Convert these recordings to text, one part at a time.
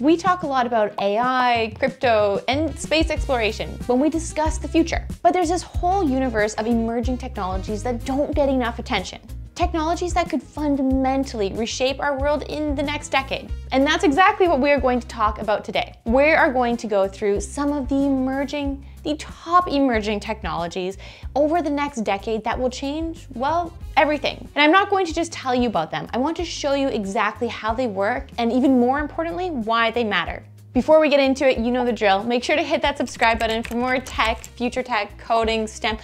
We talk a lot about AI, crypto, and space exploration when we discuss the future. But there's this whole universe of emerging technologies that don't get enough attention. Technologies that could fundamentally reshape our world in the next decade. And that's exactly what we are going to talk about today. We are going to go through some of the emerging, the top emerging technologies over the next decade that will change, well, everything. And I'm not going to just tell you about them. I want to show you exactly how they work and even more importantly, why they matter. Before we get into it, you know the drill. Make sure to hit that subscribe button for more tech, future tech, coding, STEM,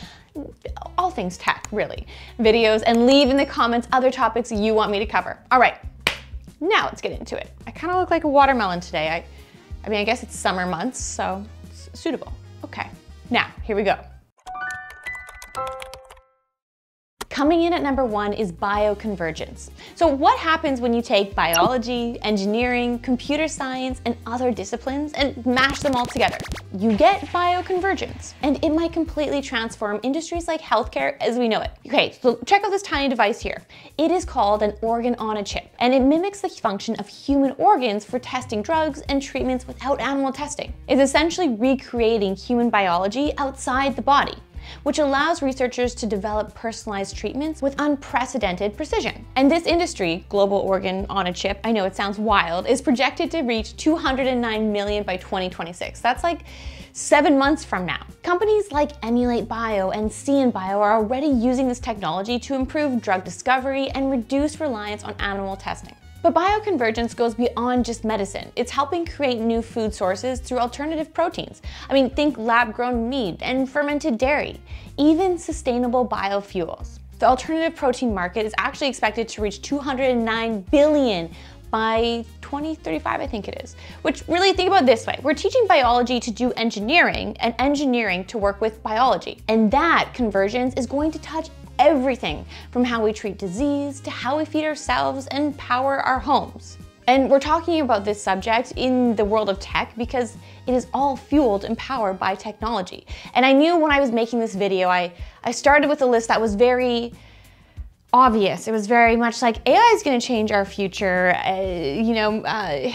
all things tech, really, videos, and leave in the comments other topics you want me to cover. All right, now let's get into it. I kind of look like a watermelon today. I, I mean, I guess it's summer months, so it's suitable. Okay, now here we go. Coming in at number one is bioconvergence. So what happens when you take biology, engineering, computer science, and other disciplines and mash them all together? You get bioconvergence, and it might completely transform industries like healthcare as we know it. Okay, so check out this tiny device here. It is called an organ on a chip, and it mimics the function of human organs for testing drugs and treatments without animal testing. It's essentially recreating human biology outside the body which allows researchers to develop personalized treatments with unprecedented precision. And this industry, global organ on a chip, I know it sounds wild, is projected to reach 209 million by 2026. That's like seven months from now. Companies like Emulate Bio and CN Bio are already using this technology to improve drug discovery and reduce reliance on animal testing. But bioconvergence goes beyond just medicine. It's helping create new food sources through alternative proteins. I mean, think lab-grown meat and fermented dairy, even sustainable biofuels. The alternative protein market is actually expected to reach 209 billion by 2035, I think it is. Which really think about this way. We're teaching biology to do engineering and engineering to work with biology. And that convergence is going to touch everything from how we treat disease to how we feed ourselves and power our homes. And we're talking about this subject in the world of tech because it is all fueled and powered by technology. And I knew when I was making this video, I, I started with a list that was very obvious. It was very much like AI is gonna change our future, uh, you know, uh,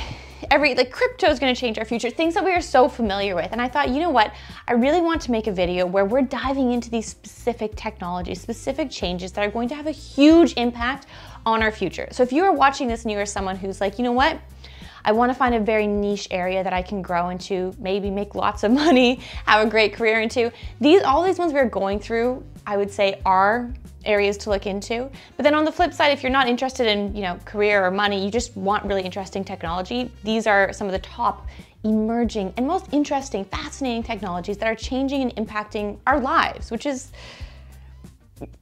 every, like crypto is gonna change our future, things that we are so familiar with. And I thought, you know what? I really want to make a video where we're diving into these specific technologies, specific changes that are going to have a huge impact on our future. So if you are watching this and you are someone who's like, you know what? I want to find a very niche area that I can grow into, maybe make lots of money, have a great career into. These, all these ones we're going through, I would say are areas to look into. But then on the flip side, if you're not interested in, you know, career or money, you just want really interesting technology, these are some of the top emerging and most interesting, fascinating technologies that are changing and impacting our lives, which is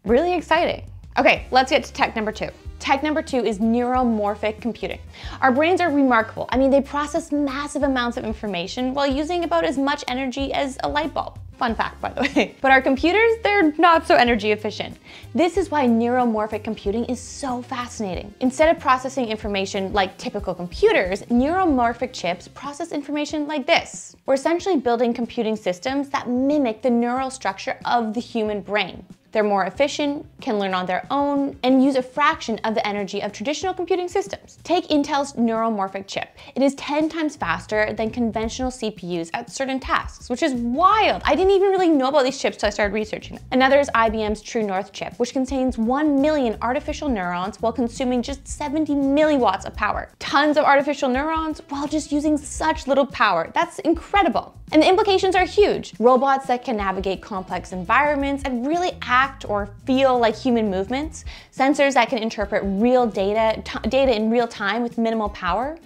really exciting. Okay, let's get to tech number two. Tech number two is neuromorphic computing. Our brains are remarkable. I mean, they process massive amounts of information while using about as much energy as a light bulb. Fun fact, by the way. But our computers, they're not so energy efficient. This is why neuromorphic computing is so fascinating. Instead of processing information like typical computers, neuromorphic chips process information like this. We're essentially building computing systems that mimic the neural structure of the human brain. They're more efficient, can learn on their own, and use a fraction of the energy of traditional computing systems. Take Intel's neuromorphic chip. It is 10 times faster than conventional CPUs at certain tasks, which is wild. I didn't even really know about these chips until I started researching them. Another is IBM's True North chip, which contains 1 million artificial neurons while consuming just 70 milliwatts of power. Tons of artificial neurons while just using such little power. That's incredible. And the implications are huge. Robots that can navigate complex environments and really act or feel like human movements, sensors that can interpret real data, data in real time with minimal power,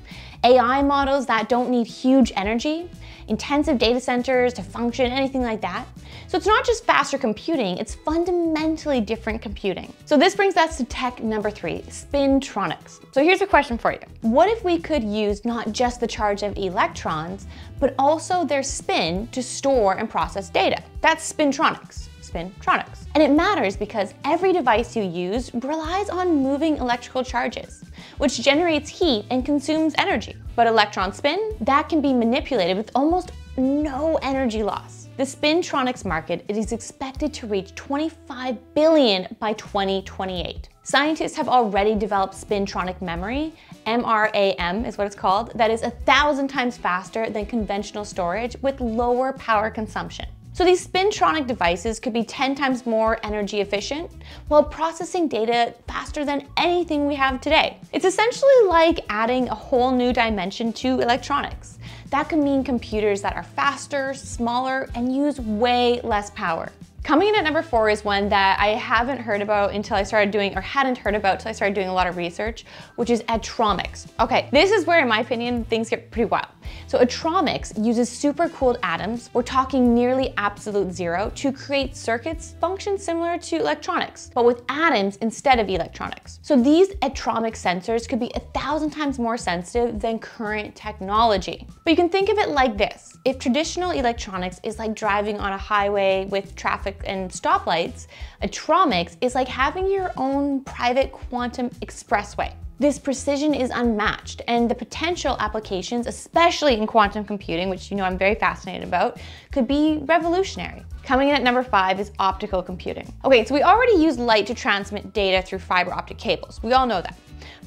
AI models that don't need huge energy, intensive data centers to function, anything like that. So it's not just faster computing, it's fundamentally different computing. So this brings us to tech number three, spintronics. So here's a question for you. What if we could use not just the charge of electrons, but also their spin to store and process data? That's spintronics spintronics. And it matters because every device you use relies on moving electrical charges, which generates heat and consumes energy. But electron spin, that can be manipulated with almost no energy loss. The spintronics market is expected to reach 25 billion by 2028. Scientists have already developed spintronic memory MRAM is what it's called, that is a thousand times faster than conventional storage with lower power consumption. So these spintronic devices could be 10 times more energy efficient while processing data faster than anything we have today. It's essentially like adding a whole new dimension to electronics. That could mean computers that are faster, smaller, and use way less power. Coming in at number four is one that I haven't heard about until I started doing, or hadn't heard about until I started doing a lot of research, which is Atomtronics. Okay, this is where, in my opinion, things get pretty wild. So Atomtronics uses supercooled atoms, we're talking nearly absolute zero, to create circuits function similar to electronics, but with atoms instead of electronics. So these Atomtronic sensors could be a thousand times more sensitive than current technology. But you can think of it like this. If traditional electronics is like driving on a highway with traffic and stoplights, Atomtronics is like having your own private quantum expressway. This precision is unmatched, and the potential applications, especially in quantum computing, which you know I'm very fascinated about, could be revolutionary. Coming in at number five is optical computing. Okay, so we already use light to transmit data through fiber optic cables. We all know that.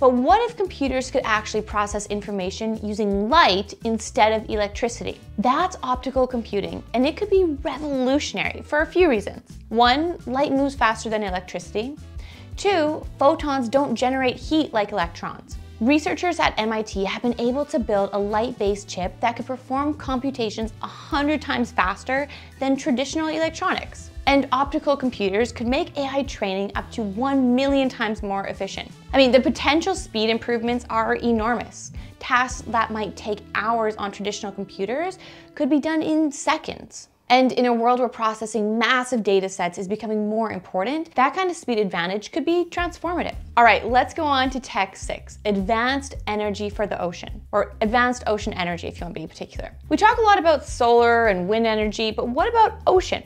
But what if computers could actually process information using light instead of electricity? That's optical computing, and it could be revolutionary for a few reasons. One, light moves faster than electricity. Two, photons don't generate heat like electrons. Researchers at MIT have been able to build a light-based chip that could perform computations 100 times faster than traditional electronics. And optical computers could make AI training up to 1 million times more efficient. I mean, the potential speed improvements are enormous. Tasks that might take hours on traditional computers could be done in seconds. And in a world where processing massive data sets is becoming more important, that kind of speed advantage could be transformative. All right, let's go on to Tech 6, Advanced Energy for the Ocean, or Advanced Ocean Energy if you want to be particular. We talk a lot about solar and wind energy, but what about ocean?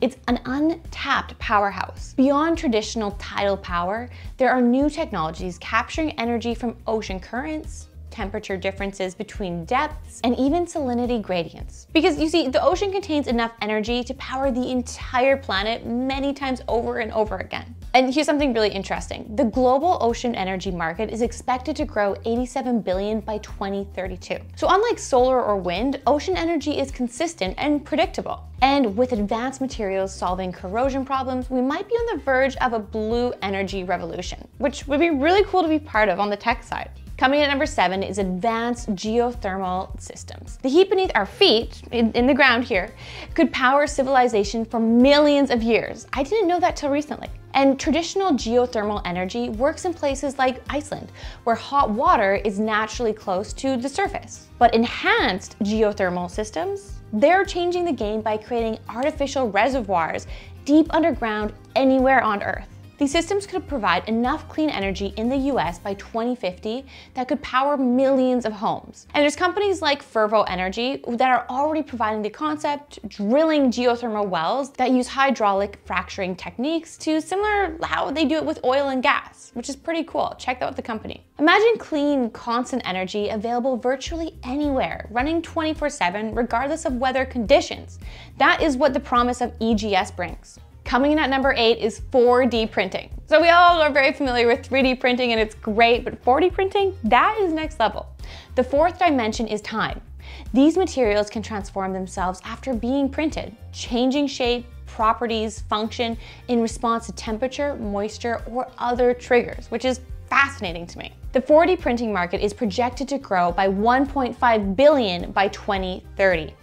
It's an untapped powerhouse. Beyond traditional tidal power, there are new technologies capturing energy from ocean currents, temperature differences between depths, and even salinity gradients. Because you see, the ocean contains enough energy to power the entire planet many times over and over again. And here's something really interesting. The global ocean energy market is expected to grow 87 billion by 2032. So unlike solar or wind, ocean energy is consistent and predictable. And with advanced materials solving corrosion problems, we might be on the verge of a blue energy revolution, which would be really cool to be part of on the tech side. Coming in at number seven is advanced geothermal systems. The heat beneath our feet, in, in, the ground here, could power civilization for millions of years. I didn't know that till recently. And traditional geothermal energy works in places like Iceland, where hot water is naturally close to the surface. But enhanced geothermal systems, they're changing the game by creating artificial reservoirs deep underground anywhere on Earth. These systems could provide enough clean energy in the US by 2050 that could power millions of homes. And there's companies like Fervo Energy that are already providing the concept, drilling geothermal wells that use hydraulic fracturing techniques to similar how they do it with oil and gas, which is pretty cool. Check that out the company. Imagine clean, constant energy available virtually anywhere, running 24-7 regardless of weather conditions. That is what the promise of EGS brings. Coming in at number eight is 4D printing. So we all are very familiar with 3D printing and it's great, but 4D printing, that is next level. The fourth dimension is time. These materials can transform themselves after being printed, changing shape, properties, function in response to temperature, moisture, or other triggers, which is fascinating to me. The 4D printing market is projected to grow by 1.5 billion by 2030.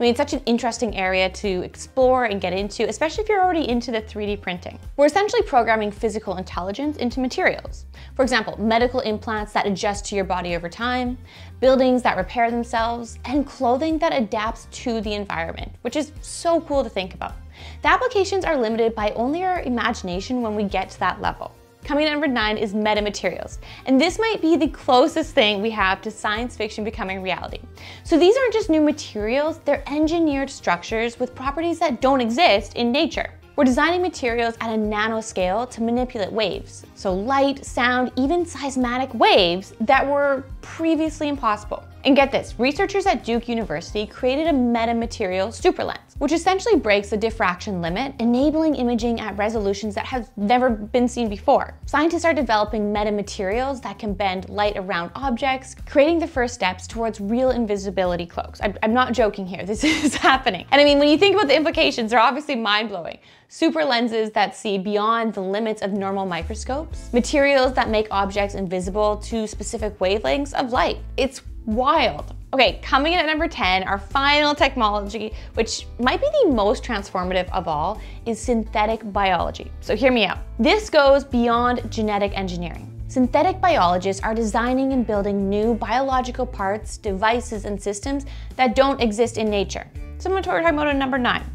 I mean, it's such an interesting area to explore and get into, especially if you're already into the 3D printing. We're essentially programming physical intelligence into materials. For example, medical implants that adjust to your body over time, buildings that repair themselves, and clothing that adapts to the environment, which is so cool to think about. The applications are limited by only our imagination when we get to that level. Coming at number nine is metamaterials. And this might be the closest thing we have to science fiction becoming reality. So these aren't just new materials, they're engineered structures with properties that don't exist in nature. We're designing materials at a nanoscale to manipulate waves. So light, sound, even seismic waves that were previously impossible. And get this, researchers at Duke University created a metamaterial super lens, which essentially breaks the diffraction limit, enabling imaging at resolutions that have never been seen before. Scientists are developing metamaterials that can bend light around objects, creating the first steps towards real invisibility cloaks. I'm, I'm not joking here, this is happening. And I mean, when you think about the implications, they're obviously mind-blowing. Super lenses that see beyond the limits of normal microscopes, materials that make objects invisible to specific wavelengths of light. It's wild. Okay, coming in at number 10, our final technology, which might be the most transformative of all, is synthetic biology. So hear me out. This goes beyond genetic engineering. Synthetic biologists are designing and building new biological parts, devices, and systems that don't exist in nature. Similar to what we're talking about in number nine.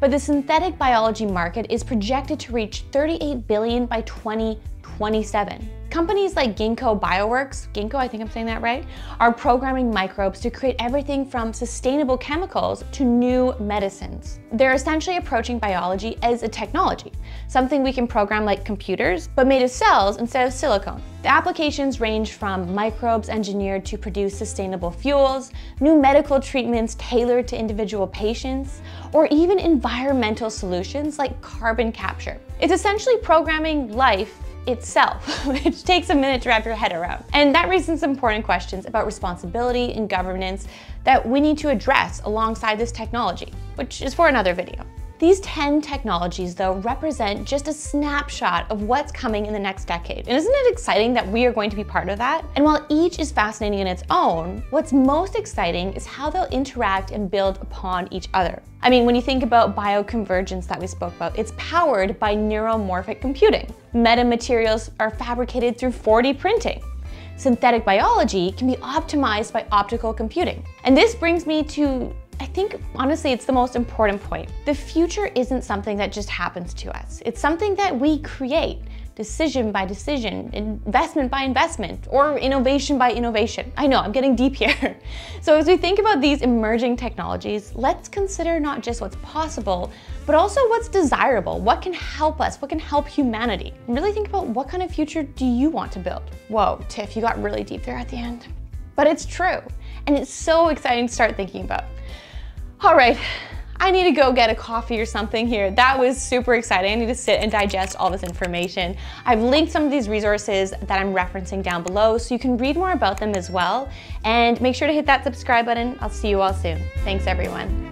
But the synthetic biology market is projected to reach 38 billion by 2027. Companies like Ginkgo Bioworks, Ginkgo, I think I'm saying that right, are programming microbes to create everything from sustainable chemicals to new medicines. They're essentially approaching biology as a technology, something we can program like computers, but made of cells instead of silicone. The applications range from microbes engineered to produce sustainable fuels, new medical treatments tailored to individual patients, or even environmental solutions like carbon capture. It's essentially programming life itself, which takes a minute to wrap your head around. And that raises some important questions about responsibility and governance that we need to address alongside this technology, which is for another video. These 10 technologies, though, represent just a snapshot of what's coming in the next decade. And isn't it exciting that we are going to be part of that? And while each is fascinating in its own, what's most exciting is how they'll interact and build upon each other. I mean, when you think about bioconvergence that we spoke about, it's powered by neuromorphic computing. Metamaterials are fabricated through 4D printing. Synthetic biology can be optimized by optical computing. And this brings me to I think honestly it's the most important point. The future isn't something that just happens to us. It's something that we create decision by decision, investment by investment, or innovation by innovation. I know, I'm getting deep here. so as we think about these emerging technologies, let's consider not just what's possible, but also what's desirable, what can help us, what can help humanity. And really think about what kind of future do you want to build? Whoa, Tiff, you got really deep there at the end. But it's true, and it's so exciting to start thinking about. All right, I need to go get a coffee or something here. That was super exciting. I need to sit and digest all this information. I've linked some of these resources that I'm referencing down below so you can read more about them as well. And make sure to hit that subscribe button. I'll see you all soon. Thanks everyone.